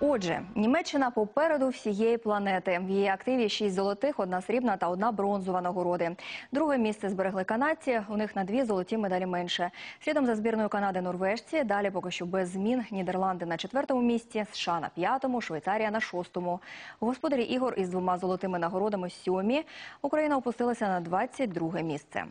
Отже, Німеччина попереду всієї планети. В її активі шість золотих, одна срібна та одна бронзова нагороди. Друге місце зберегли канадці. У них на дві золоті медалі менше. Слідом за збірною Канади норвежці. Далі поки що без змін. Нідерланди на четвертому місці, США на п'ятому, Швейцарія на шостому. Господарі ігор із двома золотими нагородами сьомі. Україна опустилася на 22 місце.